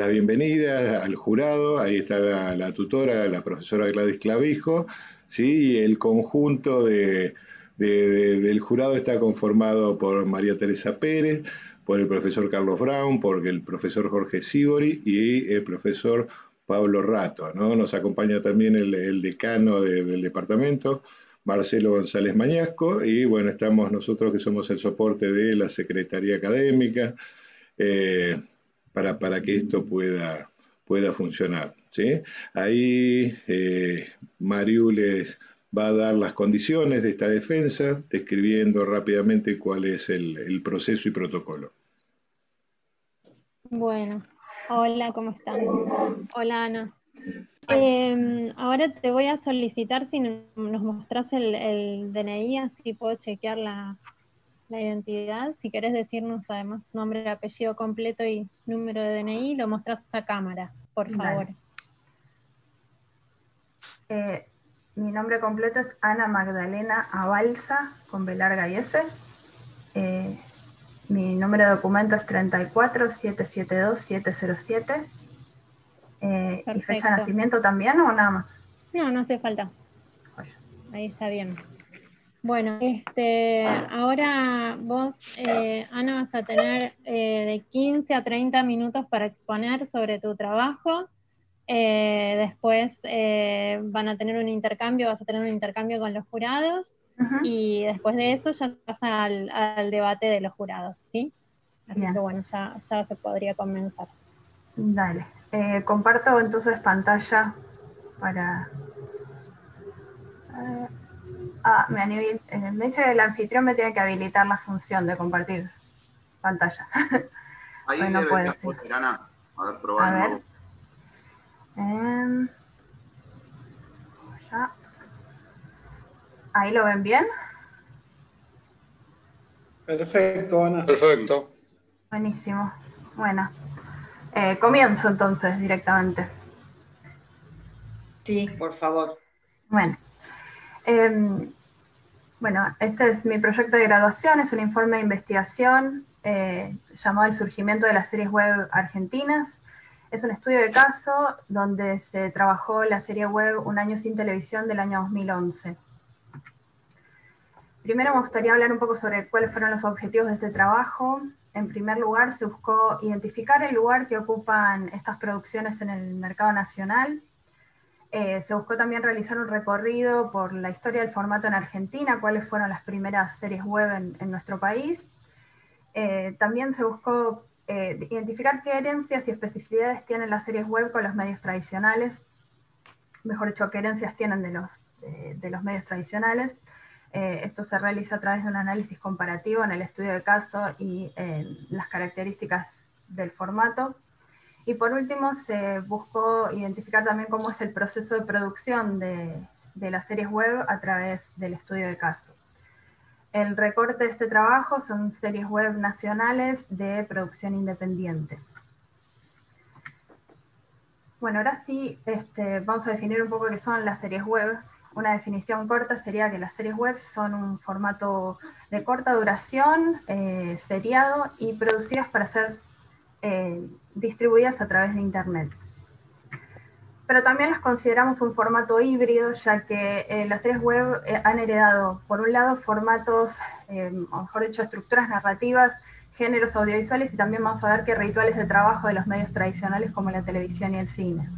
la bienvenida al jurado, ahí está la, tutora, la profesora Gladys Clavijo, ¿sí? y el conjunto de, del jurado está conformado por María Teresa Pérez, por el profesor Carlos Brown, por el profesor Jorge Sibori y el profesor Pablo Rato. ¿no? Nos acompaña también el, decano del departamento, Marcelo González Mañasco, y bueno, estamos nosotros que somos el soporte de la Secretaría Académica eh, para, para, que esto pueda, pueda funcionar. ¿sí? Ahí eh, Mariules va a dar las condiciones de esta defensa, describiendo rápidamente cuál es el, proceso y protocolo. Bueno, hola, ¿cómo están? Hola, Ana. Em, ahora te voy a solicitar si nos mostrás el, DNI, así puedo chequear la, identidad. Si querés decirnos además nombre, apellido completo y número de DNI, lo mostrás a cámara, por favor. Eh, mi nombre completo es Ana Magdalena Abalsa, con B larga y S. Eh, mi número de documento es 34772-707. Eh, ¿Y fecha de nacimiento también o nada más? No, no hace falta. Ahí está bien. Bueno, este, ahora vos, eh, Ana, vas a tener de 15 a 30 minutos para exponer sobre tu trabajo eh, después eh, van a tener un intercambio, vas a tener un intercambio con los jurados y después de eso ya pasa al, debate de los jurados, ¿sí? Así que bueno, ya, se podría comenzar. Dale. Eh, comparto entonces pantalla para... ah, me, me dice que el anfitrión me tiene que habilitar la función de compartir pantalla. Ahí puede A ver, A ver. Em, ¿Ahí lo ven bien? Perfecto, Ana. Perfecto. Buenísimo. Bueno, eh, comienzo entonces directamente. Sí, por favor. Bueno, em, bueno, este es mi proyecto de graduación, es un informe de investigación eh, llamado El surgimiento de las series web argentinas. Es un estudio de caso donde se trabajó la serie web Un año sin televisión del año 2011. Primero me gustaría hablar un poco sobre cuáles fueron los objetivos de este trabajo. En primer lugar, se buscó identificar el lugar que ocupan estas producciones en el mercado nacional. Eh, se buscó también realizar un recorrido por la historia del formato en Argentina, cuáles fueron las primeras series web en, nuestro país. Eh, también se buscó eh, identificar qué herencias y especificidades tienen las series web con los medios tradicionales, mejor dicho, qué herencias tienen de los, de, los medios tradicionales. Esto se realiza a través de un análisis comparativo en el estudio de caso y las características del formato. Y por último, se buscó identificar también cómo es el proceso de producción de, de las series web a través del estudio de caso. El recorte de este trabajo son series web nacionales de producción independiente. Bueno, ahora sí este, vamos a definir un poco qué son las series web. Una definición corta sería que las series web son un formato de corta duración, eh, seriado y producidas para ser eh, distribuidas a través de Internet pero también las consideramos un formato híbrido, ya que eh, las series web eh, han heredado, por un lado, formatos, eh, o mejor dicho, estructuras narrativas, géneros audiovisuales, y también vamos a ver que rituales de trabajo de los medios tradicionales como la televisión y el cine.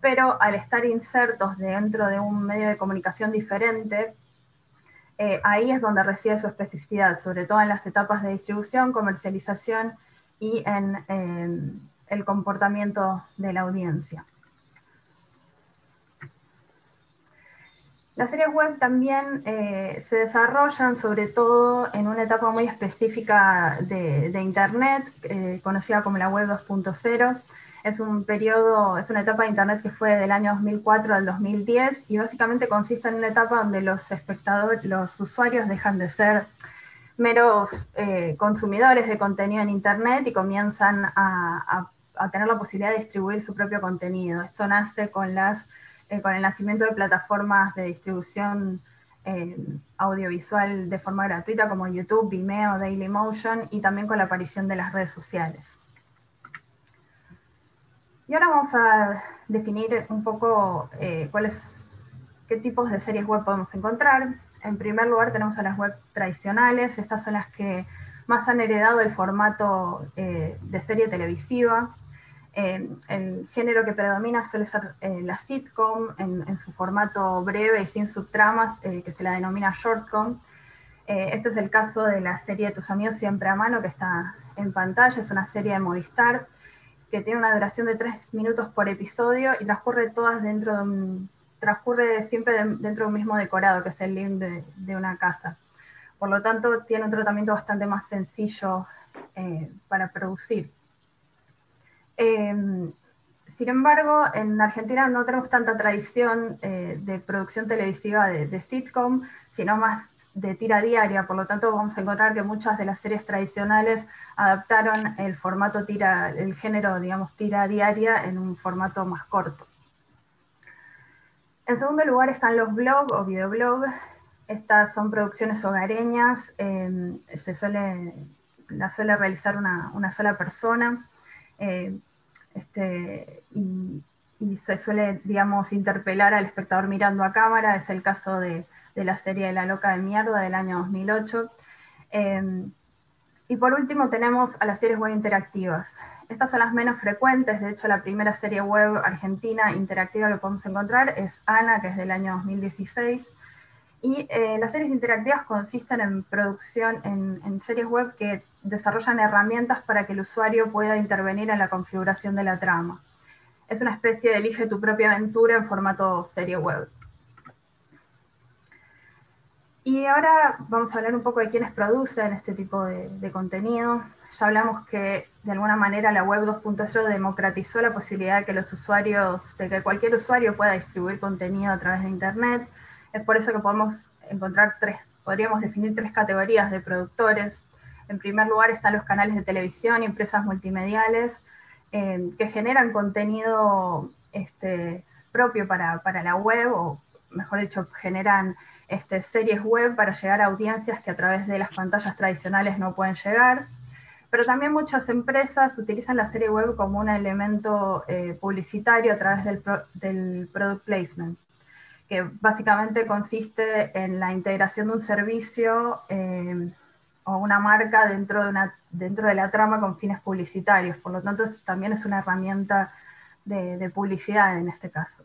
Pero al estar insertos dentro de un medio de comunicación diferente, ahí es donde reside su especificidad, sobre todo en las etapas de distribución, comercialización y en el comportamiento de la audiencia. Las series web también eh, se desarrollan sobre todo en una etapa muy específica de, Internet, eh, conocida como la web 2.0. Es un periodo, es una etapa de Internet que fue del año 2004 al 2010 y básicamente consiste en una etapa donde los espectadores, los usuarios dejan de ser meros eh, consumidores de contenido en Internet y comienzan a tener la posibilidad de distribuir su propio contenido. Esto nace eh, con el nacimiento de plataformas de distribución eh, audiovisual de forma gratuita como YouTube, Vimeo, Dailymotion y también con la aparición de las redes sociales. Y ahora vamos a definir un poco eh, cuáles, qué tipos de series web podemos encontrar. En primer lugar tenemos a las web tradicionales, estas son las que más han heredado el formato eh, de serie televisiva. Eh, el género que predomina suele ser la sitcom en, su formato breve y sin subtramas, que se la denomina shortcom. este es el caso de la serie Tus amigos siempre a mano, que está en pantalla, es una serie de Movistar que tiene una duración de tres minutos por episodio y transcurre todas dentro de un, transcurre siempre dentro de un mismo decorado, que es el living de, una casa. Por lo tanto, tiene un tratamiento bastante más sencillo eh, para producir. Em, sin embargo, en Argentina no tenemos tanta tradición eh, de producción televisiva de, de, sitcom, sino más de tira diaria, por lo tanto vamos a encontrar que muchas de las series tradicionales adaptaron el formato tira, el género, digamos, tira diaria en un formato más corto. En segundo lugar están los blogs o videoblogs. Estas son producciones hogareñas, em, se suele, la suele realizar una, sola persona eh, este, y, y se suele, digamos, interpelar al espectador mirando a cámara. Es el caso de de la serie La Loca de Mierda del año 2008. Em, y por último tenemos a las series web interactivas. Estas son las menos frecuentes, de hecho la primera serie web argentina interactiva que podemos encontrar es Ana, que es del año 2016. Y eh, las series interactivas consisten en producción, en, en, series web que desarrollan herramientas para que el usuario pueda intervenir en la configuración de la trama. Es una especie de elige tu propia aventura en formato serie web. Y ahora vamos a hablar un poco de quiénes producen este tipo de, contenido. Ya hablamos que de alguna manera la web 2.0 democratizó la posibilidad de que los usuarios, de que cualquier usuario pueda distribuir contenido a través de Internet. Es por eso que podemos encontrar tres, podríamos definir tres categorías de productores. En primer lugar están los canales de televisión y empresas multimediales eh, que generan contenido este, propio para, para la web, o mejor dicho, generan este, series web para llegar a audiencias que a través de las pantallas tradicionales no pueden llegar. Pero también muchas empresas utilizan la serie web como un elemento eh, publicitario a través del, product placement, que básicamente consiste en la integración de un servicio eh, o una marca dentro de, una, dentro de la trama con fines publicitarios. Por lo tanto, también es una herramienta de publicidad en este caso.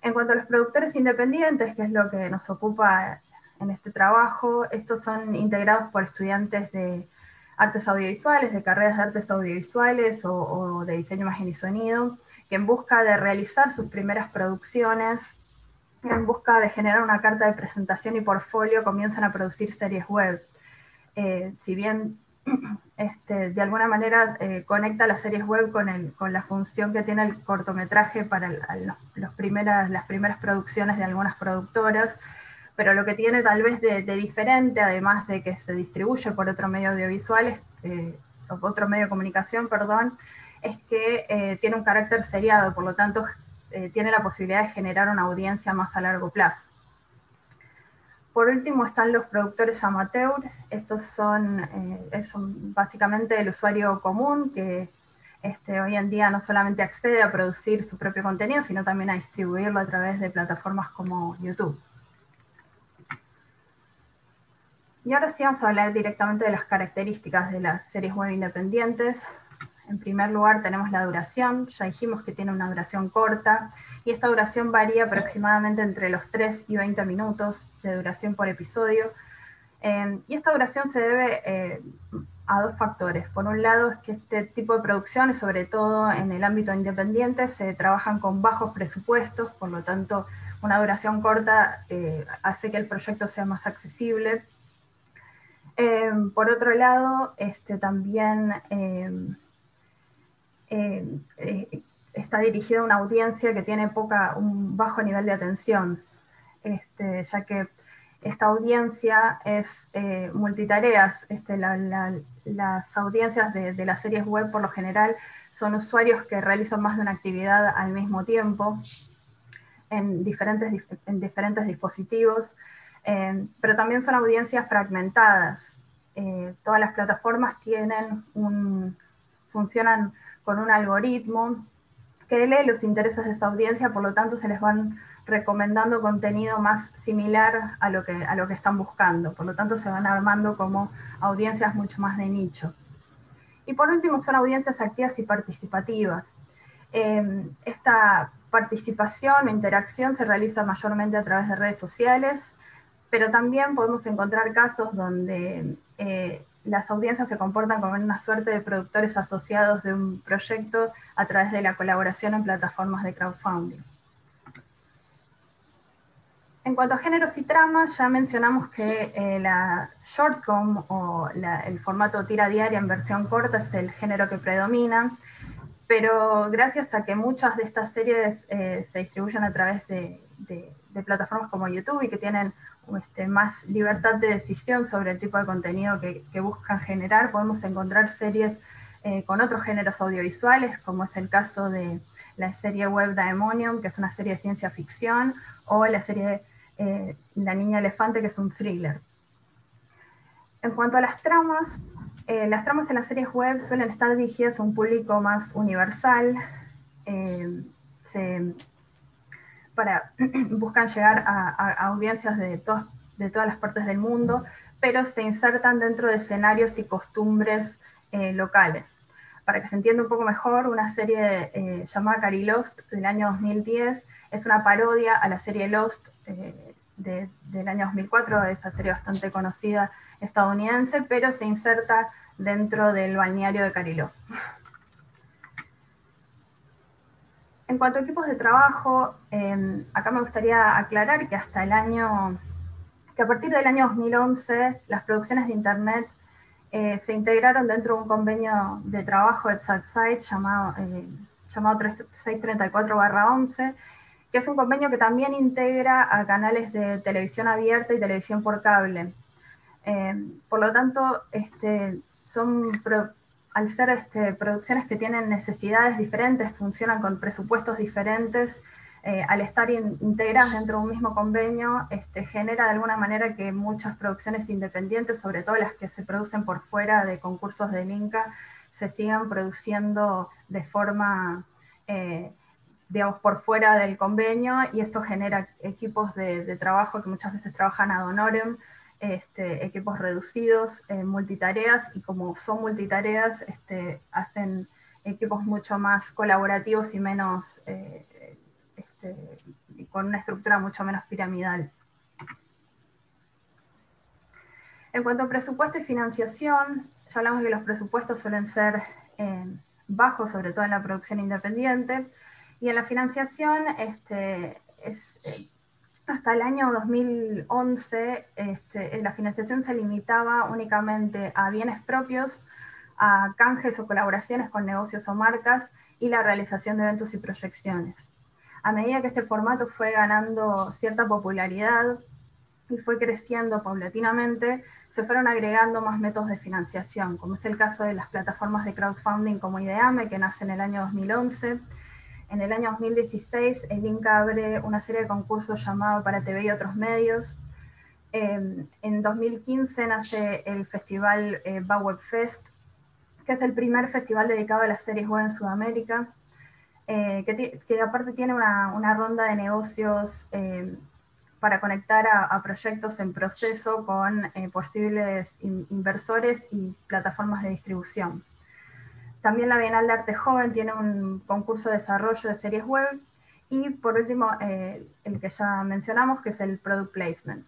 En cuanto a los productores independientes, que es lo que nos ocupa en este trabajo, estos son integrados por estudiantes de artes audiovisuales, de carreras de artes audiovisuales o, de diseño, imagen y sonido, que en busca de realizar sus primeras producciones, en busca de generar una carta de presentación y portfolio, comienzan a producir series web. Eh, si bien este, de alguna manera eh, conecta las series web con, la función que tiene el cortometraje para los, primeras, las primeras producciones de algunas productoras, pero lo que tiene tal vez de, diferente, además de que se distribuye por otro medio audiovisual, eh, otro medio de comunicación, perdón, es que eh, tiene un carácter seriado, por lo tanto tiene la posibilidad de generar una audiencia más a largo plazo. Por último están los productores amateur. Estos son, eh, básicamente el usuario común que este, hoy en día no solamente accede a producir su propio contenido, sino también a distribuirlo a través de plataformas como YouTube. Y ahora sí vamos a hablar directamente de las características de las series web independientes. En primer lugar tenemos la duración, ya dijimos que tiene una duración corta, y esta duración varía aproximadamente entre los 3 y 20 minutos de duración por episodio. Eh, y esta duración se debe eh, a dos factores. Por un lado es que este tipo de producciones, sobre todo en el ámbito independiente, se trabajan con bajos presupuestos, por lo tanto una duración corta eh, hace que el proyecto sea más accesible. Por otro lado, este, también eh, eh, está dirigido a una audiencia que tiene poca, un bajo nivel de atención, este, ya que esta audiencia es eh, multitareas. Este, las audiencias de, las series web por lo general son usuarios que realizan más de una actividad al mismo tiempo en diferentes dispositivos, pero también son audiencias fragmentadas. todas las plataformas tienen un, funcionan con un algoritmo que lee los intereses de esa audiencia, por lo tanto se les van recomendando contenido más similar a lo que, a lo que están buscando. Por lo tanto, se van armando como audiencias mucho más de nicho. Y por último, son audiencias activas y participativas. Eh, esta participación o interacción se realiza mayormente a través de redes sociales, pero también podemos encontrar casos donde eh, las audiencias se comportan como una suerte de productores asociados de un proyecto a través de la colaboración en plataformas de crowdfunding. En cuanto a géneros y tramas, ya mencionamos que eh, la shortcom o el formato tira diaria en versión corta es el género que predomina, pero gracias a que muchas de estas series eh, se distribuyen a través de, plataformas como YouTube y que tienen este, más libertad de decisión sobre el tipo de contenido que, buscan generar, podemos encontrar series eh, con otros géneros audiovisuales, como es el caso de la serie web Daemonium, que es una serie de ciencia ficción, o la serie eh, La Niña Elefante, que es un thriller. En cuanto a las tramas, eh, las tramas en las series web suelen estar dirigidas a un público más universal, eh, para, buscan llegar a, audiencias de, de todas las partes del mundo, pero se insertan dentro de escenarios y costumbres locales. Para que se entienda un poco mejor, una serie llamada Cari Lost del año 2010 es una parodia a la serie Lost del año 2004, esa serie bastante conocida estadounidense, pero se inserta dentro del balneario de Cariló. En cuanto a equipos de trabajo, em, acá me gustaría aclarar que hasta el año, que a partir del año 2011, las producciones de Internet eh, se integraron dentro de un convenio de trabajo de SatSite llamado, eh, llamado 3634-11, que es un convenio que también integra a canales de televisión abierta y televisión por cable. Eh, por lo tanto, este, son al ser este, producciones que tienen necesidades diferentes, funcionan con presupuestos diferentes, eh, al estar integradas dentro de un mismo convenio, este, genera de alguna manera que muchas producciones independientes, sobre todo las que se producen por fuera de concursos del Inca, se sigan produciendo de forma eh, digamos, por fuera del convenio y esto genera equipos de, trabajo que muchas veces trabajan ad honorem, este, equipos reducidos, eh, multitareas y como son multitareas, este, hacen equipos mucho más colaborativos y menos, eh, este, con una estructura mucho menos piramidal. En cuanto a presupuesto y financiación, ya hablamos que los presupuestos suelen ser eh, bajos, sobre todo en la producción independiente, y en la financiación, este, es, hasta el año 2011, este, la financiación se limitaba únicamente a bienes propios, a canjes o colaboraciones con negocios o marcas y la realización de eventos y proyecciones. A medida que este formato fue ganando cierta popularidad y fue creciendo paulatinamente, se fueron agregando más métodos de financiación, como es el caso de las plataformas de crowdfunding como Ideame, que nace en el año 2011, en el año 2016, el Inca abre una serie de concursos llamado Para TV y otros medios. Em, en 2015 nace el festival eh, Baweb Fest, que es el primer festival dedicado a las series web en Sudamérica, eh, que, aparte tiene una, ronda de negocios em, para conectar a, proyectos en proceso con eh, posibles inversores y plataformas de distribución. También la Bienal de Arte Joven tiene un concurso de desarrollo de series web. Y por último, eh, el que ya mencionamos, que es el Product Placement.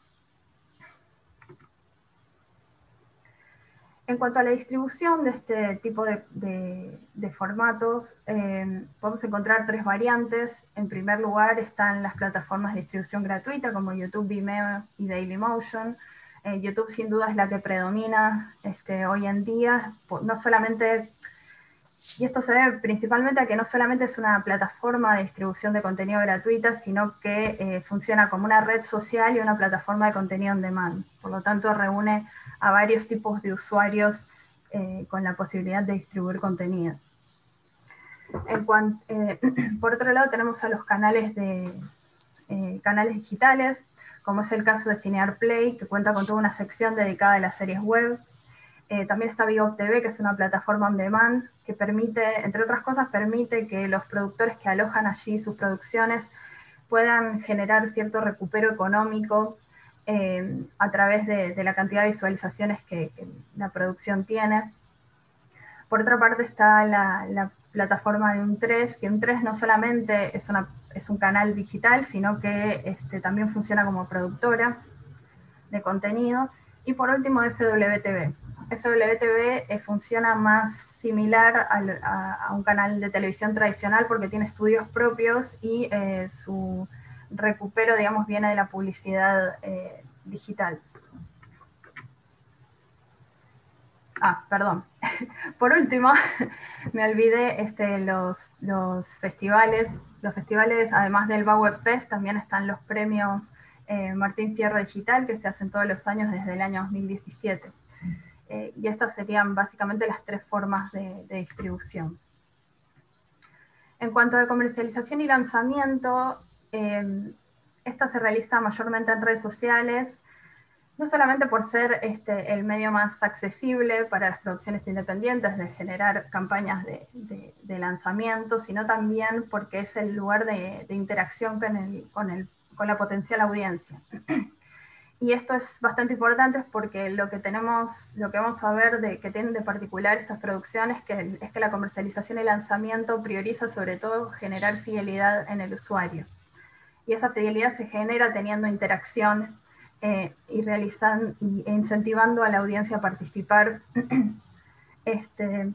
En cuanto a la distribución de este tipo de, formatos, eh, podemos encontrar tres variantes. En primer lugar están las plataformas de distribución gratuita como YouTube, Vimeo y Dailymotion. Eh, YouTube sin duda es la que predomina este, hoy en día, no solamente y esto se debe principalmente a que no solamente es una plataforma de distribución de contenido gratuita, sino que eh, funciona como una red social y una plataforma de contenido on demand. Por lo tanto, reúne a varios tipos de usuarios eh, con la posibilidad de distribuir contenido. Eh, por otro lado, tenemos a los canales, de, canales digitales, como es el caso de Cinear Play, que cuenta con toda una sección dedicada a las series web. Eh, también está TV, que es una plataforma on demand que permite, entre otras cosas, permite que los productores que alojan allí sus producciones puedan generar cierto recupero económico eh, a través de, la cantidad de visualizaciones que, la producción tiene. Por otra parte está la, plataforma de Un3, que Un3 no solamente es, una, es un canal digital, sino que este, también funciona como productora de contenido. Y por último, FWTV. FWTV eh, funciona más similar a, un canal de televisión tradicional porque tiene estudios propios y eh, su recupero, digamos, viene de la publicidad eh, digital. Ah, perdón. Por último, me olvidé este, los, los festivales. Los festivales, además del Bauer Fest, también están los premios Martín Fierro Digital, que se hacen todos los años desde el año 2017. Eh, y estas serían básicamente las tres formas de, distribución. En cuanto a comercialización y lanzamiento, eh, esta se realiza mayormente en redes sociales, no solamente por ser este, el medio más accesible para las producciones independientes de generar campañas de, lanzamiento, sino también porque es el lugar de, interacción con la potencial audiencia. Y esto es bastante importante porque lo que tenemos, lo que vamos a ver de que tienen de particular estas producciones que, es que la comercialización y lanzamiento prioriza sobre todo generar fidelidad en el usuario. Y esa fidelidad se genera teniendo interacción eh, y realizando e incentivando a la audiencia a participar. este,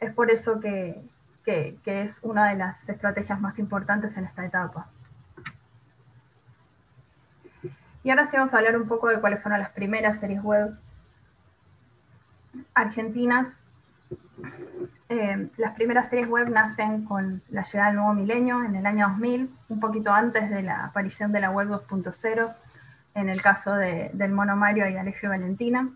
es por eso que es una de las estrategias más importantes en esta etapa. Y ahora sí vamos a hablar un poco de cuáles fueron las primeras series web argentinas. Eh, las primeras series web nacen con la llegada del nuevo milenio en el año 2000, un poquito antes de la aparición de la web 2.0, en el caso del Mono Mario y Alejio Valentina.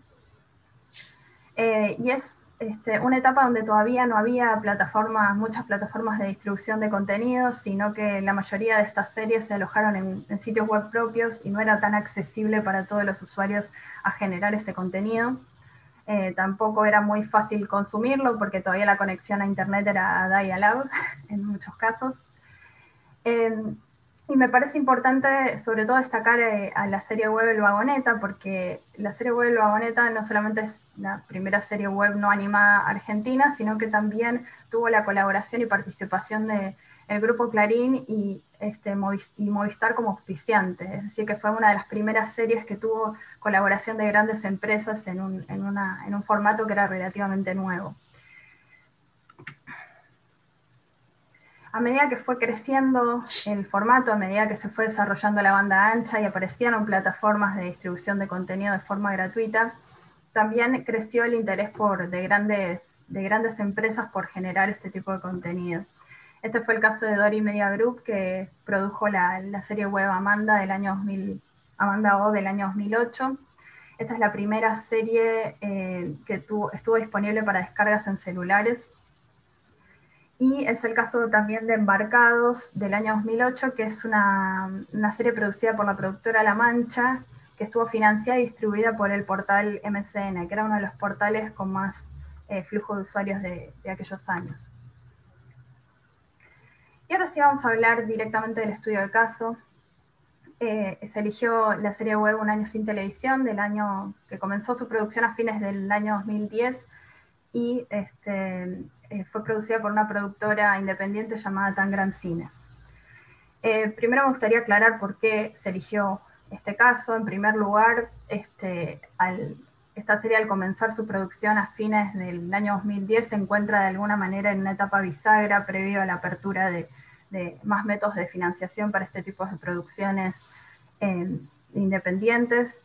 Eh, y es este, una etapa donde todavía no había plataformas, muchas plataformas de distribución de contenidos, sino que la mayoría de estas series se alojaron en, sitios web propios y no era tan accesible para todos los usuarios a generar este contenido. Eh, tampoco era muy fácil consumirlo porque todavía la conexión a internet era dial-up en muchos casos. Eh, y me parece importante, sobre todo, destacar eh, a la serie web El Vagoneta, porque la serie web El Vagoneta no solamente es la primera serie web no animada argentina, sino que también tuvo la colaboración y participación el grupo Clarín y, este, Movistar como auspiciante. Es decir, que fue una de las primeras series que tuvo colaboración de grandes empresas en un formato que era relativamente nuevo. A medida que fue creciendo el formato, a medida que se fue desarrollando la banda ancha y aparecieron plataformas de distribución de contenido de forma gratuita, también creció el interés por, de, grandes, de grandes empresas por generar este tipo de contenido. Este fue el caso de Dory Media Group, que produjo la, serie web Amanda del año 2000, Amanda O del año 2008. Esta es la primera serie eh, que estuvo disponible para descargas en celulares y es el caso también de Embarcados del año 2008, que es una, serie producida por la productora La Mancha, que estuvo financiada y distribuida por el portal MCN, que era uno de los portales con más eh, flujo de usuarios de, aquellos años. Y ahora sí vamos a hablar directamente del estudio de caso. Eh, se eligió la serie web Un año sin televisión, del año que comenzó su producción a fines del año 2010 y este, eh, fue producida por una productora independiente llamada Tan Gran Cine. Eh, primero me gustaría aclarar por qué se eligió este caso. En primer lugar, este, esta serie al comenzar su producción a fines del año 2010 se encuentra de alguna manera en una etapa bisagra previo a la apertura de, más métodos de financiación para este tipo de producciones eh, independientes.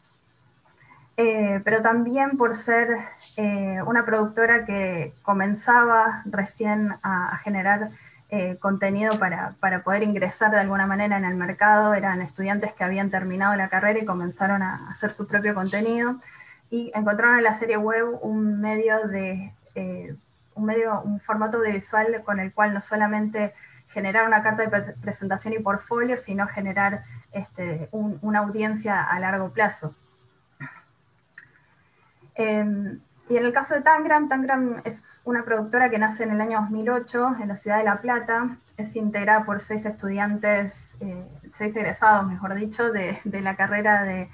Eh, pero también por ser eh, una productora que comenzaba recién a, generar eh, contenido para, poder ingresar de alguna manera en el mercado, eran estudiantes que habían terminado la carrera y comenzaron a hacer su propio contenido y encontraron en la serie web un medio de un medio, un formato de visual con el cual no solamente generar una carta de presentación y portfolio, sino generar este, una audiencia a largo plazo. Em, y en el caso de Tangram, Tangram es una productora que nace en el año 2008 en la ciudad de La Plata. Es integrada por seis estudiantes, eh, seis egresados, mejor dicho, de, la carrera de,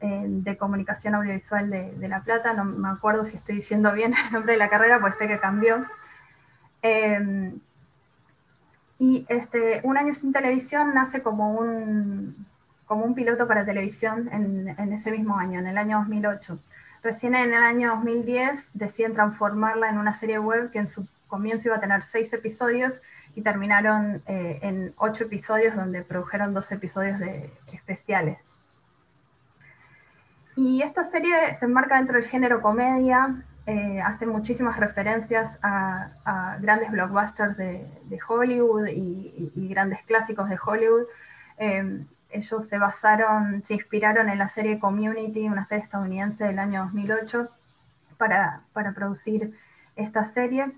eh, comunicación audiovisual de, La Plata. No me acuerdo si estoy diciendo bien el nombre de la carrera, pues sé que cambió. Eh, y este, Un año sin televisión nace como un, como un piloto para televisión en, en ese mismo año, en el año 2008. Recién en el año 2010 deciden transformarla en una serie web que en su comienzo iba a tener seis episodios y terminaron eh, en ocho episodios donde produjeron dos episodios de especiales. Y esta serie se enmarca dentro del género comedia, eh, hace muchísimas referencias a, grandes blockbusters de, Hollywood y, grandes clásicos de Hollywood. Eh, ellos se basaron, se inspiraron en la serie Community, una serie estadounidense del año 2008, para, producir esta serie.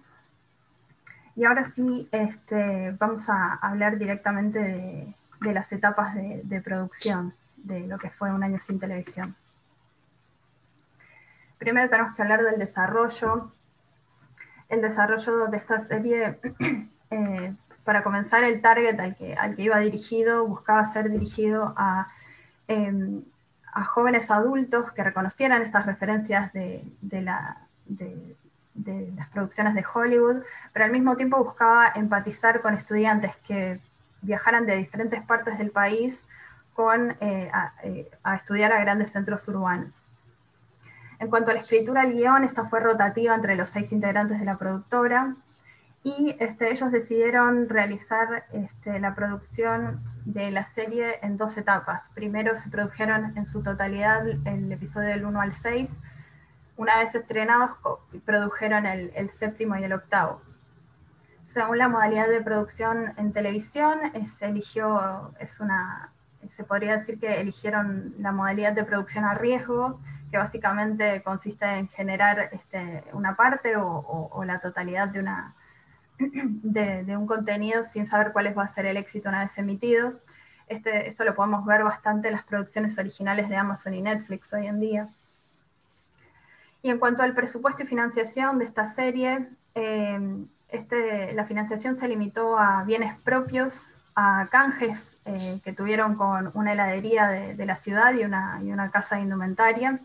Y ahora sí, este, vamos a hablar directamente de, las etapas de, producción de lo que fue un año sin televisión. Primero tenemos que hablar del desarrollo. El desarrollo de esta serie eh, para comenzar, el target al que, al iba dirigido buscaba ser dirigido a, em, jóvenes adultos que reconocieran estas referencias de, la, de, las producciones de Hollywood, pero al mismo tiempo buscaba empatizar con estudiantes que viajaran de diferentes partes del país con, eh, a, eh, a, estudiar a grandes centros urbanos. En cuanto a la escritura del guion, esta fue rotativa entre los seis integrantes de la productora, y este, ellos decidieron realizar este, la producción de la serie en dos etapas. Primero se produjeron en su totalidad el episodio del 1 al 6, una vez estrenados produjeron el, séptimo y el octavo. Según la modalidad de producción en televisión, se eligió, es una, se podría decir que eligieron la modalidad de producción a riesgo, que básicamente consiste en generar este, una parte o la totalidad de una, de, un contenido sin saber cuál va a ser el éxito una vez emitido. Este, esto lo podemos ver bastante en las producciones originales de Amazon y Netflix hoy en día. Y en cuanto al presupuesto y financiación de esta serie, eh, este, la financiación se limitó a bienes propios, a canjes eh, que tuvieron con una heladería de, la ciudad y una, y una casa de indumentaria,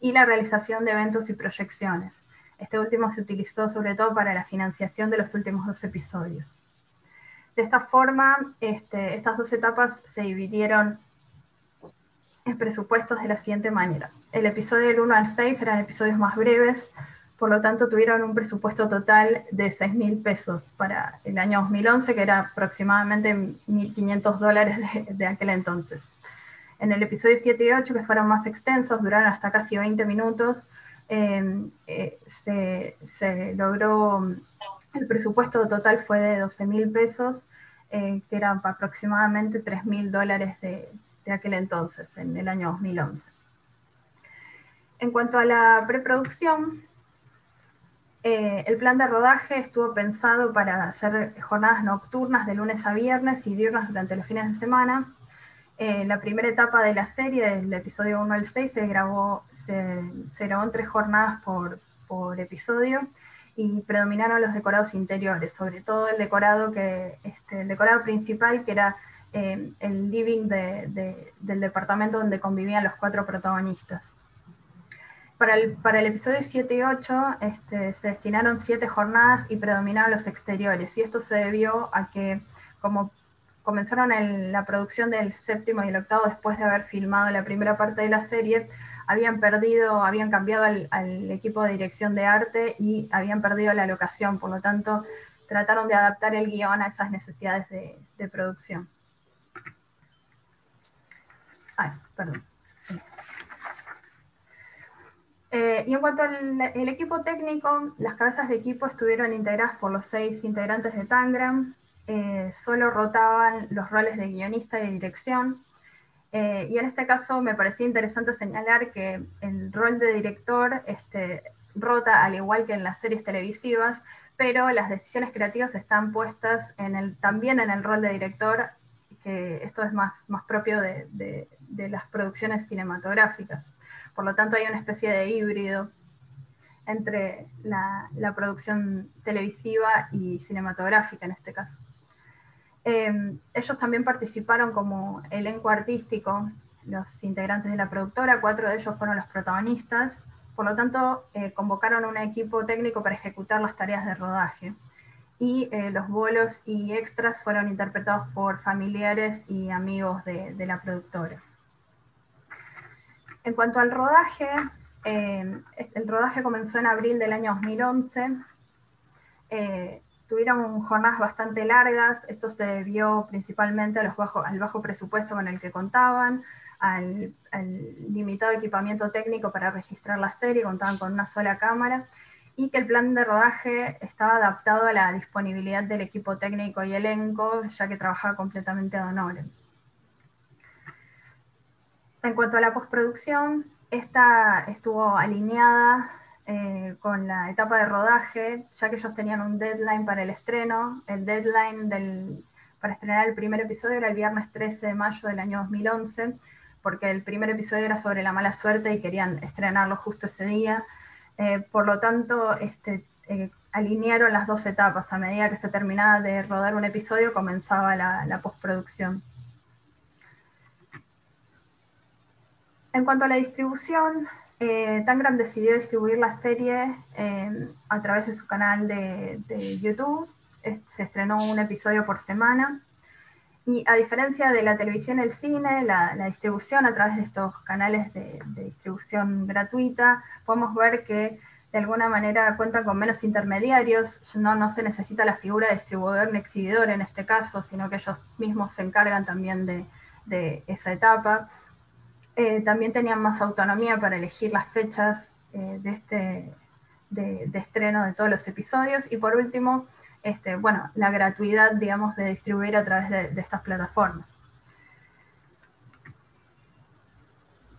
y la realización de eventos y proyecciones. Este último se utilizó sobre todo para la financiación de los últimos dos episodios. De esta forma, este, estas dos etapas se dividieron en presupuestos de la siguiente manera. El episodio del 1 al 6 eran episodios más breves, por lo tanto tuvieron un presupuesto total de 6 mil pesos para el año 2011, que era aproximadamente 1.500 dólares de, de, aquel entonces. En el episodio 7 y 8, que fueron más extensos, duraron hasta casi 20 minutos, Em, eh, se, logró, el presupuesto total fue de 12 mil pesos, eh, que eran aproximadamente 3 mil dólares de, aquel entonces, en el año 2011. En cuanto a la preproducción, eh, el plan de rodaje estuvo pensado para hacer jornadas nocturnas de lunes a viernes y diurnas durante los fines de semana, eh, la primera etapa de la serie, del episodio 1 al 6, se grabó, se, en tres jornadas por, episodio y predominaron los decorados interiores, sobre todo el decorado, que, este, el decorado principal, que era eh, el living del departamento donde convivían los cuatro protagonistas. Para el, para el episodio 7 y 8 este, se destinaron siete jornadas y predominaron los exteriores, y esto se debió a que como comenzaron la producción del séptimo y el octavo después de haber filmado la primera parte de la serie, habían perdido, habían cambiado al, equipo de dirección de arte y habían perdido la locación, por lo tanto trataron de adaptar el guion a esas necesidades de, producción. Ay, perdón. Eh, y en cuanto al equipo técnico, las cabezas de equipo estuvieron integradas por los seis integrantes de Tangram, eh, solo rotaban los roles de guionista y de dirección. Eh, y en este caso me parecía interesante señalar que el rol de director este, rota al igual que en las series televisivas, pero las decisiones creativas están puestas también en el rol de director, que esto es más, propio de, de las producciones cinematográficas. Por lo tanto hay una especie de híbrido entre la, producción televisiva y cinematográfica en este caso. Em, ellos también participaron como elenco artístico, los integrantes de la productora, cuatro de ellos fueron los protagonistas, por lo tanto eh, convocaron un equipo técnico para ejecutar las tareas de rodaje y eh, los bolos y extras fueron interpretados por familiares y amigos de, la productora. En cuanto al rodaje, eh, el rodaje comenzó en abril del año 2011. Eh, tuvieron jornadas bastante largas, esto se debió principalmente a los al bajo presupuesto con el que contaban, al, al limitado equipamiento técnico para registrar la serie, contaban con una sola cámara, y que el plan de rodaje estaba adaptado a la disponibilidad del equipo técnico y elenco, ya que trabajaba completamente a honor. En cuanto a la postproducción, esta estuvo alineada eh, con la etapa de rodaje, ya que ellos tenían un deadline para el estreno. El deadline para estrenar el primer episodio era el viernes 13 de mayo del año 2011, porque el primer episodio era sobre la mala suerte y querían estrenarlo justo ese día. Eh, por lo tanto, este, eh, alinearon las dos etapas. A medida que se terminaba de rodar un episodio, comenzaba la, postproducción. En cuanto a la distribución, eh, Tangram decidió distribuir la serie a través de su canal de, YouTube. se estrenó un episodio por semana. Y a diferencia de la televisión y el cine, la, distribución a través de estos canales de, distribución gratuita, podemos ver que de alguna manera cuentan con menos intermediarios, no, no se necesita la figura de distribuidor ni exhibidor en este caso, sino que ellos mismos se encargan también de, esa etapa. Eh, también tenían más autonomía para elegir las fechas eh, de, este, de, estreno de todos los episodios. Y por último, este, bueno, la gratuidad, digamos, de distribuir a través de, estas plataformas.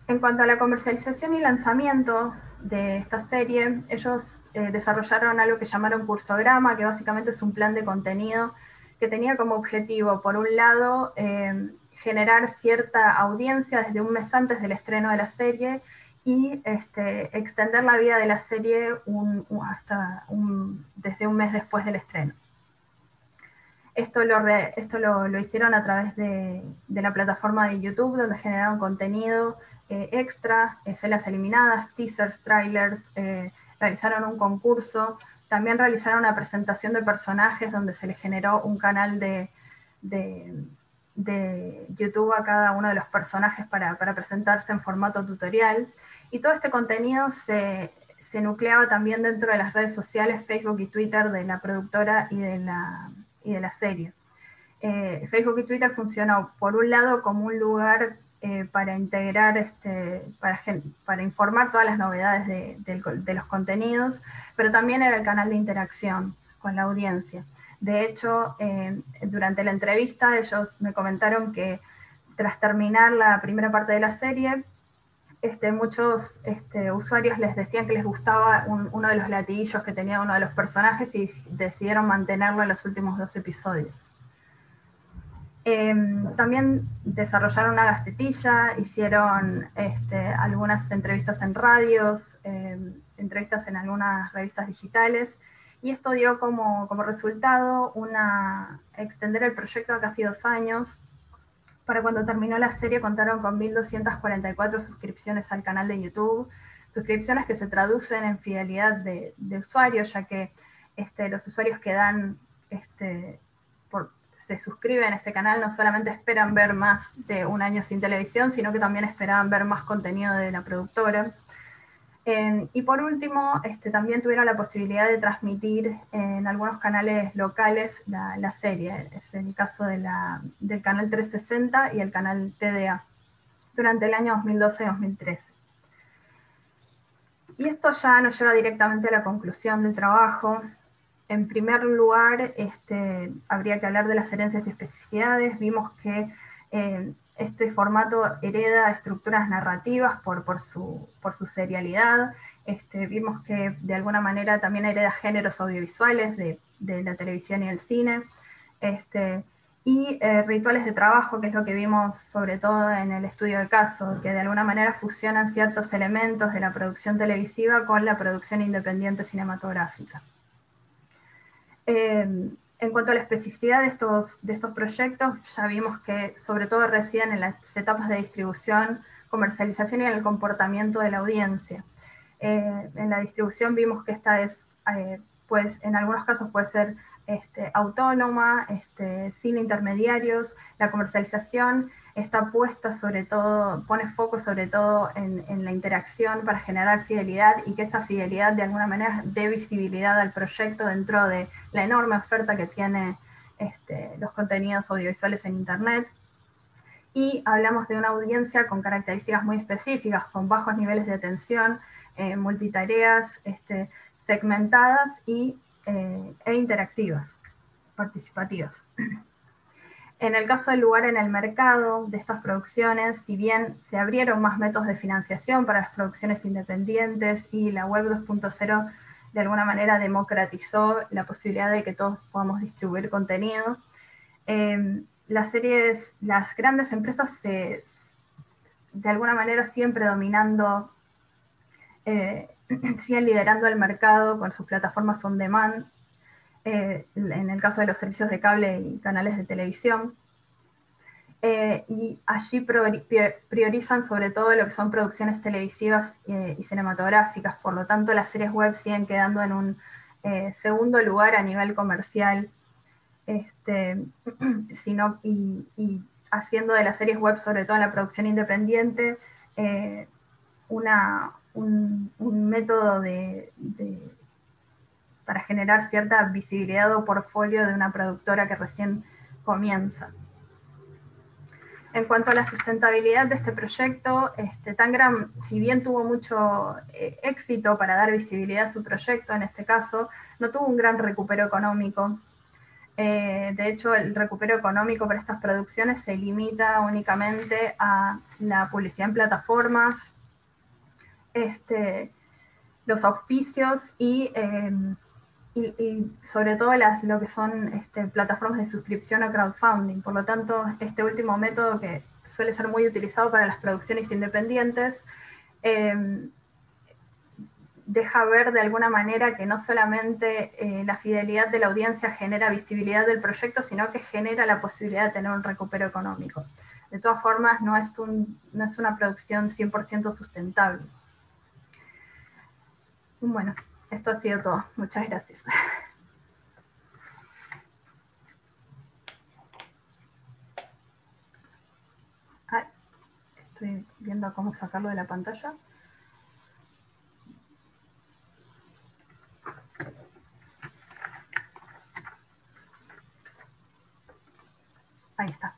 En cuanto a la comercialización y lanzamiento de esta serie, ellos eh, desarrollaron algo que llamaron Cursograma, que básicamente es un plan de contenido que tenía como objetivo, por un lado, generar cierta audiencia desde un mes antes del estreno de la serie y este, extender la vida de la serie hasta desde un mes después del estreno. Esto lo, esto lo, hicieron a través de, la plataforma de YouTube, donde generaron contenido eh, extra, escenas eliminadas, teasers, trailers, eh, realizaron un concurso, también realizaron una presentación de personajes donde se les generó un canal de, YouTube a cada uno de los personajes para, para presentarse en formato tutorial. Y todo este contenido se, nucleaba también dentro de las redes sociales, Facebook y Twitter de la productora y de la, de la serie. Eh, Facebook y Twitter funcionó, por un lado, como un lugar eh, para integrar, este, para, para, informar todas las novedades de, los contenidos, pero también era el canal de interacción la audiencia. De hecho, eh, durante la entrevista ellos me comentaron que tras terminar la primera parte de la serie, este, muchos este, usuarios les decían que les gustaba uno de los latiguillos que tenía uno de los personajes y decidieron mantenerlo en los últimos dos episodios. Em, también desarrollaron una gacetilla, hicieron este, algunas entrevistas en radios, em, entrevistas en algunas revistas digitales, y esto dio como, como resultado una, extender el proyecto a casi dos años, para cuando terminó la serie contaron con 1.244 suscripciones al canal de YouTube, suscripciones que se traducen en fidelidad de, usuarios, ya que este, los usuarios que dan, este, se suscriben a este canal no solamente esperan ver más de un año sin televisión, sino que también esperaban ver más contenido de la productora. Em, y por último, este, también tuvieron la posibilidad de transmitir en algunos canales locales la, serie. Es el caso del canal 360 y el canal TDA durante el año 2012-2013. Y esto ya nos lleva directamente a la conclusión del trabajo. En primer lugar, este, habría que hablar de las herencias y especificidades. Vimos que eh, este formato hereda estructuras narrativas por, su, serialidad. Este, vimos que de alguna manera también hereda géneros audiovisuales de, de la televisión y el cine. Este, y eh, rituales de trabajo, que es lo que vimos sobre todo en el estudio de caso, que de alguna manera fusionan ciertos elementos de la producción televisiva con la producción independiente cinematográfica. Eh, en cuanto a la especificidad de estos, de estos proyectos, ya vimos que sobre todo residen en las etapas de distribución, comercialización y en el comportamiento de la audiencia. Eh, en la distribución vimos que esta es, pues en algunos casos puede ser este, autónoma, este, sin intermediarios. La comercialización está puesta sobre todo, pone foco sobre todo en, la interacción para generar fidelidad y que esa fidelidad de alguna manera dé visibilidad al proyecto dentro de la enorme oferta que tiene este, los contenidos audiovisuales en Internet. Y hablamos de una audiencia con características muy específicas, con bajos niveles de atención, eh, multitareas, este, segmentadas y eh, e interactivas, participativas. En el caso del lugar en el mercado de estas producciones, si bien se abrieron más métodos de financiación para las producciones independientes y la web 2.0 de alguna manera democratizó la posibilidad de que todos podamos distribuir contenido, em, las series, las grandes empresas se, de alguna manera siempre dominando eh, siguen liderando el mercado con sus plataformas on demand, eh, en el caso de los servicios de cable y canales de televisión. Eh, y allí priorizan sobre todo lo que son producciones televisivas eh, y cinematográficas, por lo tanto las series web siguen quedando en un segundo lugar a nivel comercial, este, sino, y, haciendo de las series web, sobre todo en la producción independiente, una, un, método para generar cierta visibilidad o portfolio de una productora que recién comienza. En cuanto a la sustentabilidad de este proyecto, este, Tangram, si bien tuvo mucho eh, éxito para dar visibilidad a su proyecto, en este caso, no tuvo un gran recupero económico. Eh, de hecho, el recupero económico para estas producciones se limita únicamente a la publicidad en plataformas, este, los auspicios em, y, sobre todo las, lo que son este, plataformas de suscripción o crowdfunding. Por lo tanto, este último método que suele ser muy utilizado para las producciones independientes, em, deja ver de alguna manera que no solamente eh, la fidelidad de la audiencia genera visibilidad del proyecto, sino que genera la posibilidad de tener un recupero económico. De todas formas, no es, una producción 100% sustentable. Bueno, esto ha sido todo. Muchas gracias. estoy viendo cómo sacarlo de la pantalla. Ahí está.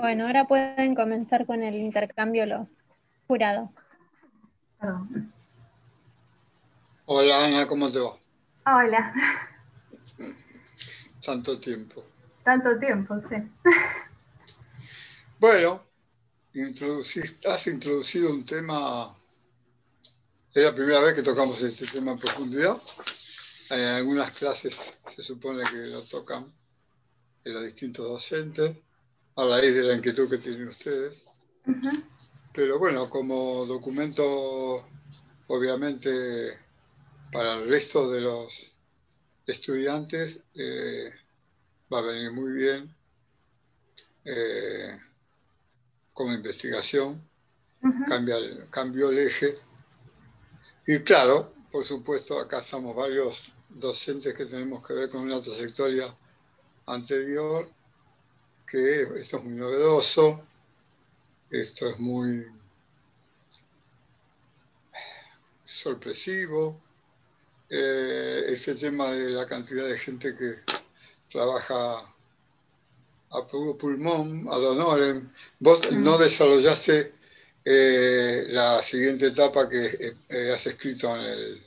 Bueno, ahora pueden comenzar con el intercambio los jurados. Hola Ana, ¿cómo te va? Hola. Tanto tiempo. Tanto tiempo, sí. Bueno, has introducido un tema, es la primera vez que tocamos este tema en profundidad. En algunas clases se supone que lo tocan en los distintos docentes a raíz de la inquietud que tienen ustedes. Pero bueno, como documento, obviamente, para el resto de los estudiantes, eh, va a venir muy bien eh, como investigación, cambia, cambió el eje. Y claro, por supuesto, acá estamos varios docentes que tenemos que ver con una trayectoria anterior que esto es muy novedoso, esto es muy sorpresivo. Eh, este tema de la cantidad de gente que trabaja a puro pulmón, ad honorem. Vos mm. no desarrollaste eh, la siguiente etapa que eh, has escrito en el,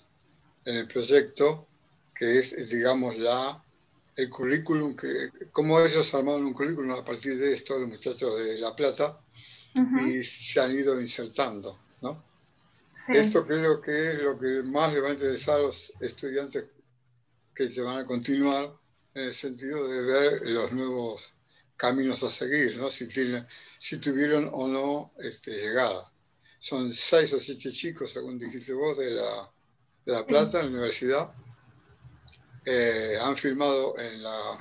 en el proyecto, que es, digamos, la el currículum, que, cómo ellos armaron un currículum a partir de esto, los muchachos de La Plata, y se han ido insertando, ¿no? Esto creo que es lo que más le va a interesar a los estudiantes que se van a continuar en el sentido de ver los nuevos caminos a seguir, ¿no? si, tienen, si tuvieron o no este, llegada. Son seis o siete chicos, según dijiste vos, de La, de la Plata, en la universidad. Eh, han firmado en la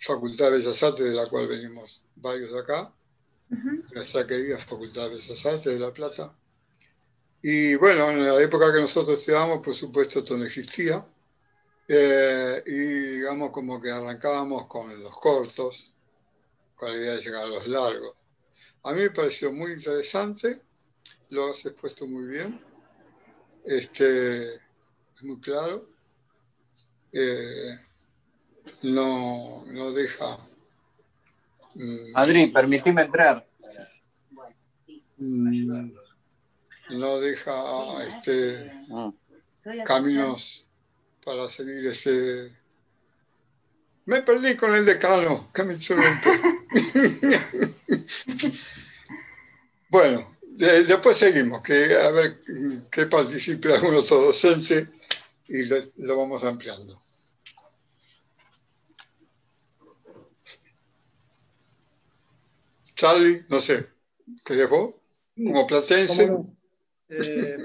Facultad de Bellas Artes, de la cual venimos varios de acá, nuestra querida Facultad de Bellas Artes de La Plata. Y bueno, en la época que nosotros estudiábamos, por supuesto, esto no existía. Eh, y digamos como que arrancábamos con los cortos, con la idea de llegar a los largos. A mí me pareció muy interesante, lo has expuesto muy bien, este, es muy claro, eh, no, no deja... Mm, Adri, permitime entrar. Mm, no deja este, ah. caminos para seguir ese... Me perdí con el decano, que me Bueno, después seguimos, que a ver que participe algún otro docente y lo, vamos ampliando. Charlie, no sé, ¿querés vos? Como platense. Eh,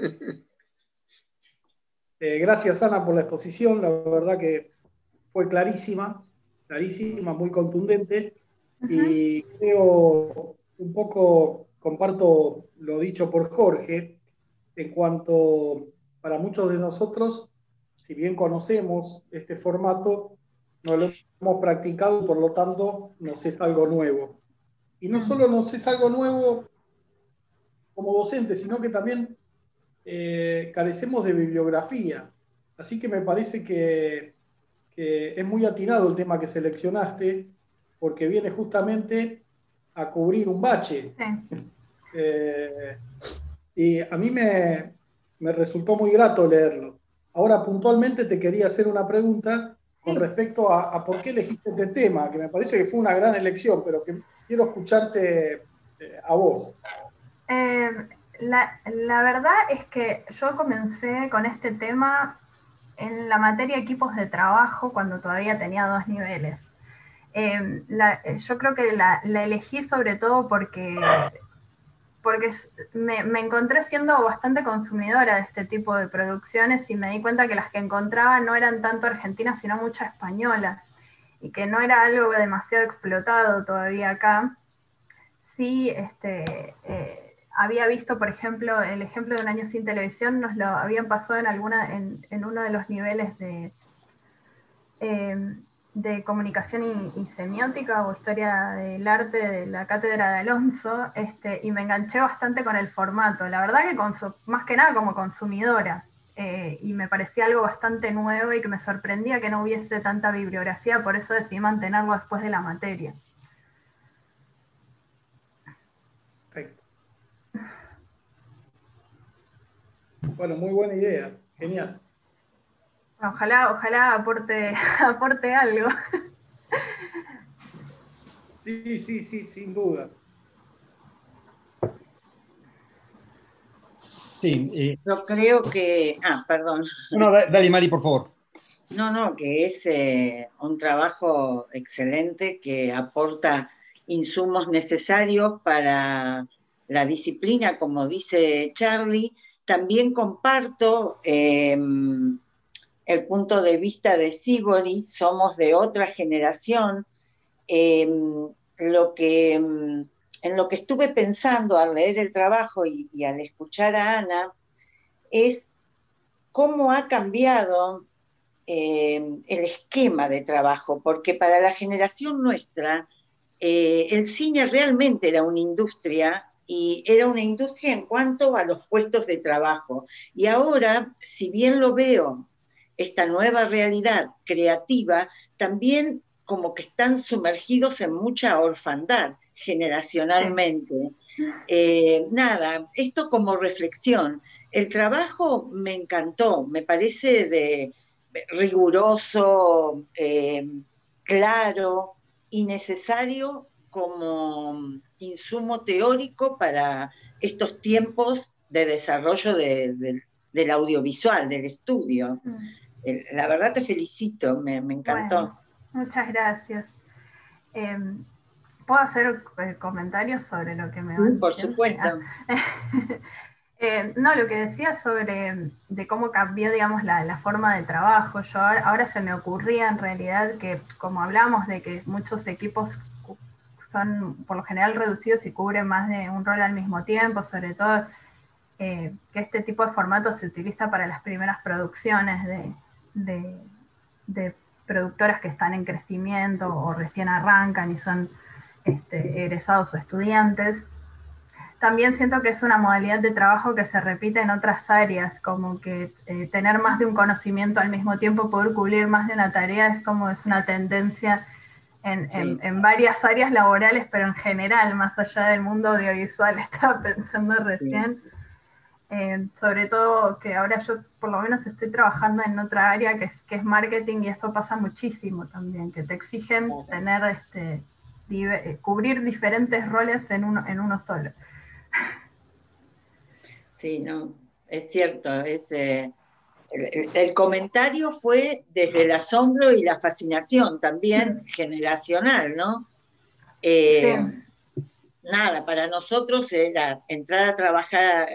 eh, gracias, Ana, por la exposición. La verdad que fue clarísima, clarísima, muy contundente. Y creo un poco, comparto lo dicho por Jorge, en cuanto para muchos de nosotros, si bien conocemos este formato, no lo hemos practicado, por lo tanto nos es algo nuevo. Y no solo nos es algo nuevo como docente, sino que también eh, carecemos de bibliografía. Así que me parece que, es muy atinado el tema que seleccionaste, porque viene justamente a cubrir un bache. Eh, y a mí me, resultó muy grato leerlo. Ahora puntualmente te quería hacer una pregunta con respecto a, por qué elegiste este tema, que me parece que fue una gran elección, pero que quiero escucharte eh, a vos. La, verdad es que yo comencé con este tema en la materia equipos de trabajo cuando todavía tenía dos niveles. Em, yo creo que la, elegí sobre todo porque, porque me, encontré siendo bastante consumidora de este tipo de producciones y me di cuenta que las que encontraba no eran tanto argentinas, sino mucha española, y que no era algo demasiado explotado todavía acá. Sí, este, eh, había visto, por ejemplo, el ejemplo de un año sin televisión, nos lo habían pasado en, alguna, en, uno de los niveles de, em, de comunicación y, semiótica o historia del arte de la cátedra de Alonso, este, y me enganché bastante con el formato. La verdad que más que nada como consumidora, eh, y me parecía algo bastante nuevo y que me sorprendía que no hubiese tanta bibliografía, por eso decidí mantenerlo después de la materia. Bueno, muy buena idea, genial. Ojalá, ojalá aporte, aporte algo. Sí, sí, sí, sin duda. Sí. Eh, Yo creo que. Ah, perdón. No, dale, Mari, por favor. No, no, que es eh, un trabajo excelente que aporta insumos necesarios para la disciplina, como dice Charlie, también comparto em, el punto de vista de Sibori, somos de otra generación. Em, lo que, em, en lo que estuve pensando al leer el trabajo y, al escuchar a Ana es cómo ha cambiado el esquema de trabajo, porque para la generación nuestra eh, el cine realmente era una industria y era una industria en cuanto a los puestos de trabajo. Y ahora, si bien lo veo, esta nueva realidad creativa, también como que están sumergidos en mucha orfandad generacionalmente. Eh, nada, esto como reflexión. El trabajo me encantó, me parece de riguroso, eh, claro y necesario como insumo teórico para estos tiempos desarrollo del audiovisual, del estudio. Mm. La verdad te felicito, me, encantó. muchas gracias. Em, ¿Puedo hacer eh, comentarios sobre lo que me Por supuesto. Eh, no, lo que decía sobre de cómo cambió, digamos, la, forma de trabajo. Yo ahora, se me ocurría en realidad que, como hablamos de que muchos equipos son por lo general reducidos y cubren más de un rol al mismo tiempo, sobre todo eh, que este tipo de formato se utiliza para las primeras producciones de, de productoras que están en crecimiento o recién arrancan y son este, egresados o estudiantes. También siento que es una modalidad de trabajo que se repite en otras áreas, como que eh, tener más de un conocimiento al mismo tiempo, poder cubrir más de una tarea, es como es una tendencia en, varias áreas laborales, pero en general, más allá del mundo audiovisual, estaba pensando recién. Eh, sobre todo que ahora yo por lo menos estoy trabajando en otra área que es, que es marketing y eso pasa muchísimo también, que te exigen tener este, eh, cubrir diferentes roles en uno, en uno solo. Sí, no, es cierto, es, eh, el, comentario fue desde el asombro y la fascinación también generacional, ¿no? Eh, nada, para nosotros era entrar a trabajar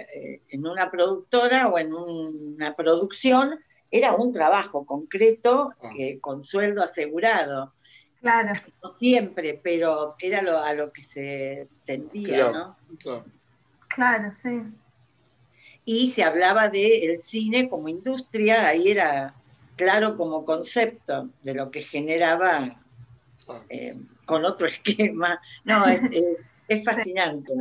en una productora o en una producción, era un trabajo concreto ah. con sueldo asegurado. Claro. No siempre, pero era lo, a lo que se tendía, ¿no? Claro. sí. Y se hablaba del cine como industria, ahí era claro como concepto de lo que generaba eh, con otro esquema. No, es, es, fascinante.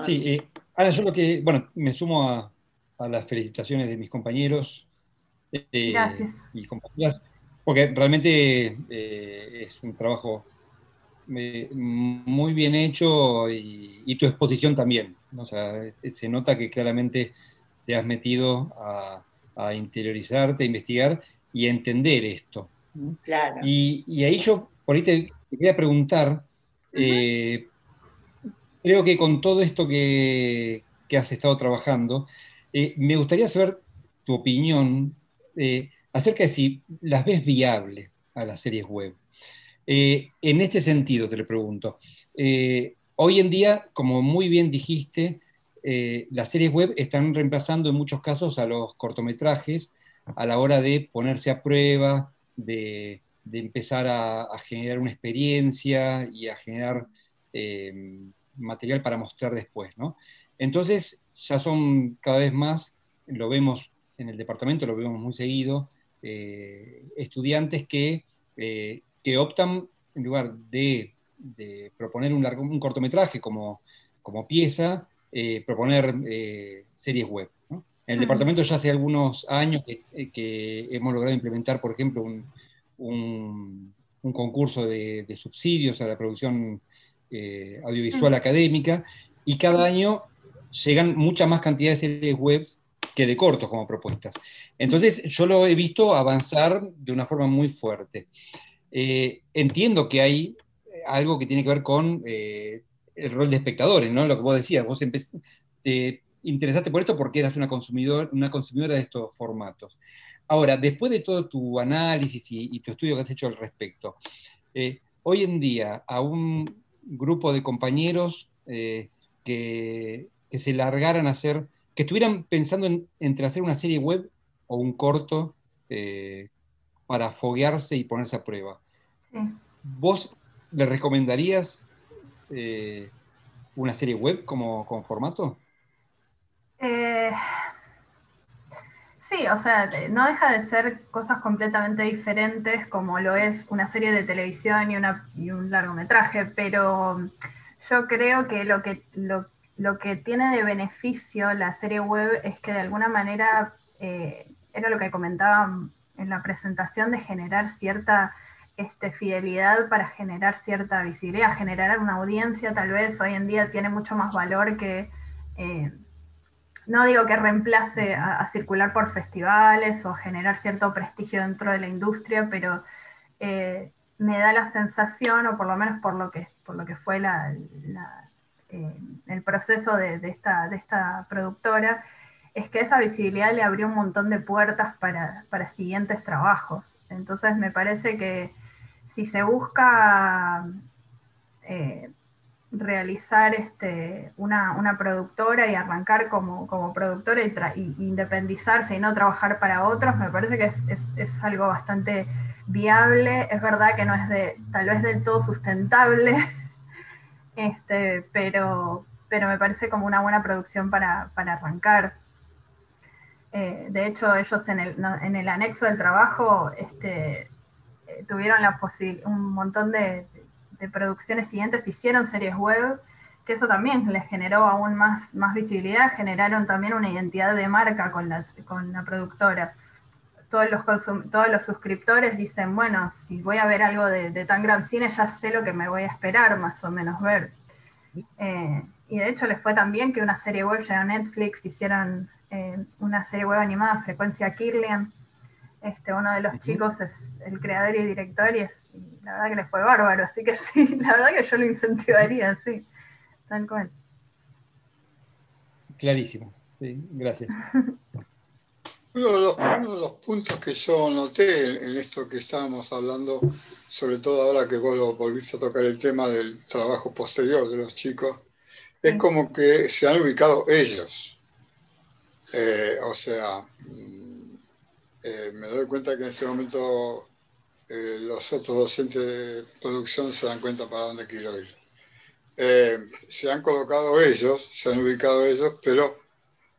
Sí, eh, ahora yo lo que, bueno, me sumo a, a las felicitaciones de mis compañeros eh, y compañeras, porque realmente eh, es un trabajo eh, muy bien hecho y, tu exposición también. se nota que claramente te has metido a, interiorizarte, a investigar y a entender esto. Y, ahí yo por ahí te, quería preguntar, creo que con todo esto que, que has estado trabajando, me gustaría saber tu opinión eh, acerca de si las ves viables a las series web. Eh, en este sentido, te lo pregunto. Eh, hoy en día, como muy bien dijiste, las series web están reemplazando en muchos casos a los cortometrajes a la hora de ponerse a prueba, de, empezar a, generar una experiencia y a generar material para mostrar después. Entonces, ya son cada vez más, lo vemos en el departamento, lo vemos muy seguido, eh, estudiantes que, eh, que optan, en lugar de, proponer un, largo, un cortometraje como, como pieza, eh, proponer series web. En el departamento ya hace algunos años que, hemos logrado implementar, por ejemplo, un, un, concurso de, subsidios a la producción audiovisual académica, y cada año llegan mucha más cantidad de series web que de cortos como propuestas. Entonces, yo lo he visto avanzar de una forma muy fuerte. Eh, entiendo que hay algo que tiene que ver con eh, el rol de espectadores, ¿no? Lo que vos decías, vos te interesaste por esto porque eras una, consumidor, una consumidora de estos formatos. Ahora, después de todo tu análisis y, tu estudio que has hecho al respecto, eh, hoy en día a un grupo de compañeros que, que se largaran a hacer que estuvieran pensando en, entre hacer una serie web o un corto eh, para foguearse y ponerse a prueba. ¿Vos le recomendarías eh, una serie web como, formato? Eh, sí, o sea, no deja de ser cosas completamente diferentes como lo es una serie de televisión y, un largometraje, pero yo creo que lo que, lo que tiene de beneficio la serie web es que de alguna manera, eh, era lo que comentaba en la presentación, de generar cierta este, fidelidad para generar cierta visibilidad, generar una audiencia tal vez hoy en día tiene mucho más valor que, eh, no digo que reemplace a, circular por festivales o generar cierto prestigio dentro de la industria, pero eh, me da la sensación, o por lo menos por lo que, por lo que fue la el proceso de, esta, de esta productora es que esa visibilidad le abrió un montón de puertas para, siguientes trabajos. Entonces me parece que si se busca eh, realizar este, una, productora y arrancar como, productora y, independizarse y no trabajar para otros, me parece que es, algo bastante viable. Es verdad que no es de, tal vez del todo sustentable, este, pero, pero me parece como una buena producción para, arrancar. Eh, de hecho, ellos en el, en el, anexo del trabajo este, eh, tuvieron la un montón de, de producciones siguientes hicieron series web, que eso también les generó aún más, más visibilidad, generaron también una identidad de marca con la, con la productora. Todos los, todos los suscriptores dicen, bueno, si voy a ver algo de, de tan gran cine, ya sé lo que me voy a esperar más o menos ver. Eh, y de hecho les fue tan bien que una serie web llegó a Netflix, hicieron eh, una serie web animada, Frecuencia Kirlian, este, uno de los chicos es el creador y director y, es, la verdad que le fue bárbaro, así que sí, la verdad que yo lo incentivaría, sí, tal cual. Clarísimo, sí, gracias. Uno de, los, puntos que yo noté en esto que estábamos hablando, sobre todo ahora que vos lo volviste a tocar el tema del trabajo posterior de los chicos, es como que se han ubicado ellos. Eh, o sea, eh, me doy cuenta que en este momento eh, los otros docentes de producción se dan cuenta para dónde quiero ir. Eh, se han colocado ellos, se han ubicado ellos, pero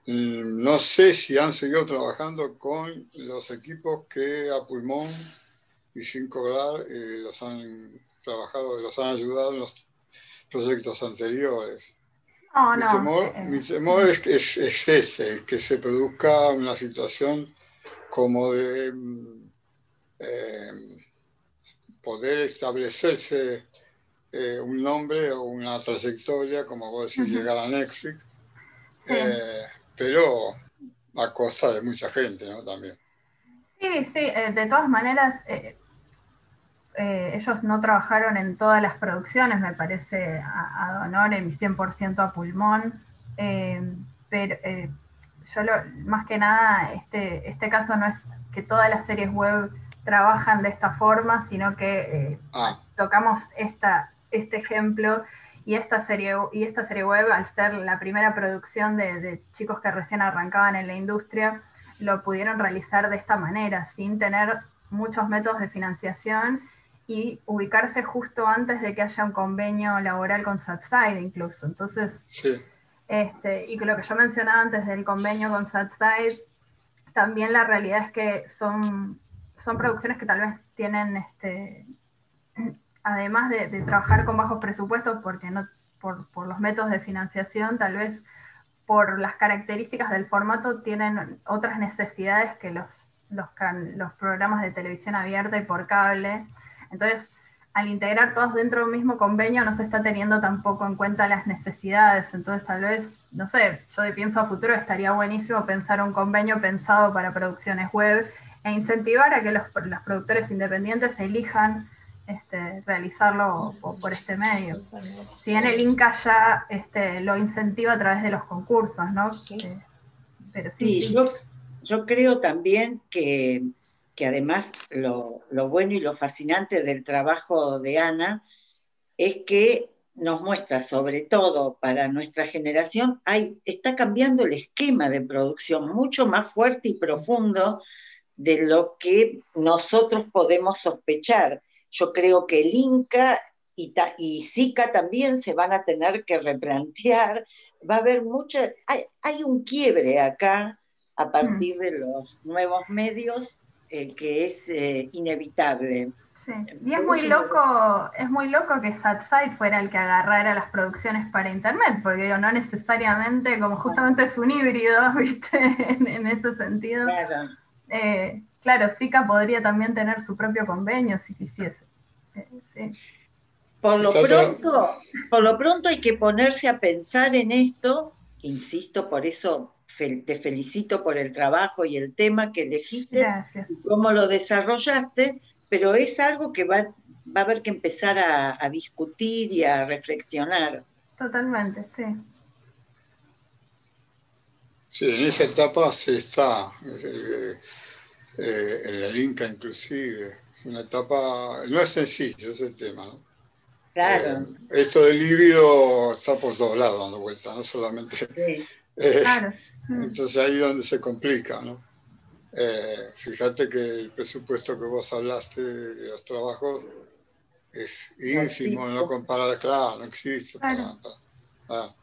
mm, no sé si han seguido trabajando con los equipos que a pulmón y sin cobrar los han trabajado, los han ayudado en los proyectos anteriores. mi, temor, es, es, es ese, que se produzca una situación como de eh, poder establecerse eh, un nombre o una trayectoria, como vos decís, llegar a Netflix, eh, pero a costa de mucha gente, ¿no? También. Sí, sí, de todas maneras, ellos no trabajaron en todas las producciones, me parece, a, a en mi 100% a pulmón, pero yo más que nada, este, este caso no es que todas las series web trabajan de esta forma, sino que eh, ah. tocamos esta, este ejemplo y esta, serie, y esta serie web, al ser la primera producción de, chicos que recién arrancaban en la industria, lo pudieron realizar de esta manera, sin tener muchos métodos de financiación y ubicarse justo antes de que haya un convenio laboral con Satside incluso. Entonces, este, y lo que yo mencionaba antes del convenio con Satside, también la realidad es que son, son producciones que tal vez tienen, este, además de, trabajar con bajos presupuestos, porque no, por, los métodos de financiación, tal vez por las características del formato, tienen otras necesidades que los, los, los programas de televisión abierta y por cable. Entonces, al integrar todos dentro de un mismo convenio no se está teniendo tampoco en cuenta las necesidades. Entonces, tal vez, no sé, yo de pienso a futuro estaría buenísimo pensar un convenio pensado para producciones web e incentivar a que los, productores independientes elijan este, realizarlo por, este medio. Si en el Inca ya este, lo incentiva a través de los concursos, ¿no? pero sí, Yo, yo creo también que que además lo, bueno y lo fascinante del trabajo de Ana es que nos muestra, sobre todo para nuestra generación, hay, está cambiando el esquema de producción mucho más fuerte y profundo de lo que nosotros podemos sospechar. Yo creo que el Inca y, y Zika también se van a tener que replantear. Va a haber mucha, hay, hay un quiebre acá a partir de los nuevos medios eh, que es eh, inevitable. Y es muy loco, es muy loco que Satsai fuera el que agarrara las producciones para internet, porque digo, no necesariamente, como justamente es un híbrido, ¿viste? en, ese sentido. Claro. Eh, claro, Zika podría también tener su propio convenio si quisiese. Por lo pronto, por lo pronto hay que ponerse a pensar en esto, insisto, por eso te felicito por el trabajo y el tema que elegiste, cómo lo desarrollaste, pero es algo que va, va a haber que empezar a, discutir y a reflexionar. Totalmente, sí. Sí, en esa etapa se está, eh, eh, en el Inca inclusive, es una etapa, no es sencillo ese tema, ¿no? Claro. Eh, esto del híbrido está por todos lados dando vuelta, no solamente. Sí. Claro. Entonces ahí es donde se complica, ¿no? fíjate que el presupuesto que vos hablaste de los trabajos es ínfimo, no, comparado, claro, no existe. Para, para,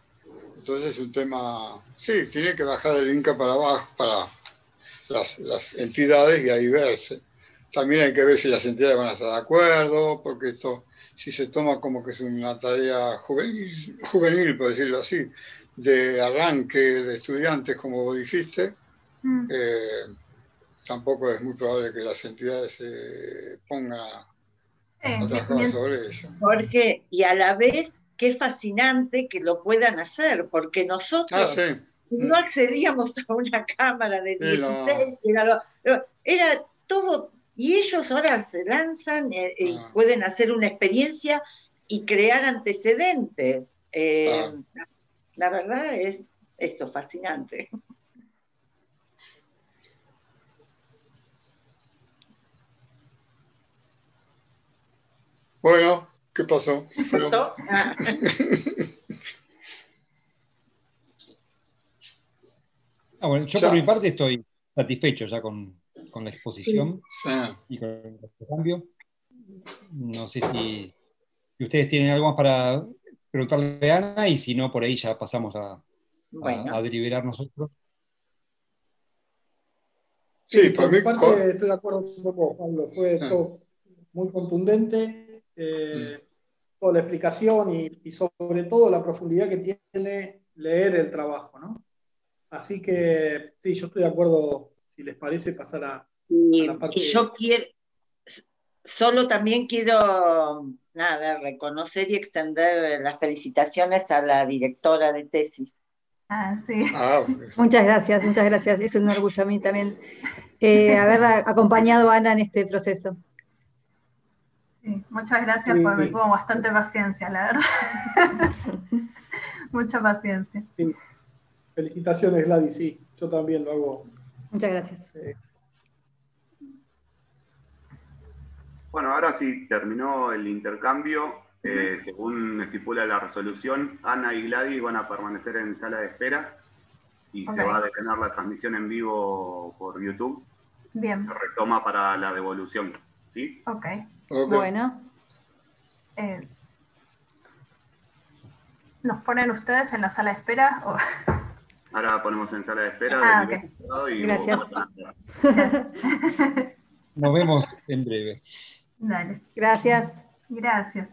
entonces es un tema, sí, tiene que bajar del Inca para abajo, para las, las, entidades y ahí verse. También hay que ver si las entidades van a estar de acuerdo, porque esto, si se toma como que es una tarea juvenil, juvenil por decirlo así, de arranque de estudiantes, como vos dijiste, mm. eh, tampoco es muy probable que las entidades se pongan a trabajar sobre ello. Porque, y a la vez qué fascinante que lo puedan hacer, porque nosotros ah, no accedíamos a una cámara de 16, era, todo, y ellos ahora se lanzan y eh, eh, ah. pueden hacer una experiencia y crear antecedentes. Eh, ah. La verdad es esto, fascinante. Bueno, ¿Qué pasó? Ah, bueno, yo por mi parte estoy satisfecho ya con, la exposición y con el cambio. No sé si, ustedes tienen algo más para preguntarle a Ana y si no, por ahí ya pasamos a, a, deliberar nosotros. Sí, por mi parte estoy de acuerdo un poco, Pablo. Fue todo muy contundente. Eh, mm toda la explicación y, sobre todo la profundidad que tiene leer el trabajo, ¿no? Así que sí, yo estoy de acuerdo, si les parece, pasar a, la parte... Y yo quiero, solo también quiero, nada, reconocer y extender las felicitaciones a la directora de tesis. Ah, sí. Ah, muchas gracias, muchas gracias. Es un orgullo a mí también eh, haber acompañado a Ana en este proceso muchas gracias, por, tuvo bastante paciencia, la verdad. Mucha paciencia. Felicitaciones, Gladys, sí, yo también lo hago. Muchas gracias. Bueno, ahora sí terminó el intercambio. Eh, según estipula la resolución, Ana y Gladys van a permanecer en sala de espera y se va a detener la transmisión en vivo por YouTube. Bien. Se retoma para la devolución. ¿Sí? Ok. Bueno. Eh, ¿Nos ponen ustedes en la sala de espera? Ahora ponemos en sala de espera. Ah, Gracias. Nos vemos en breve. Dale. Gracias. Gracias.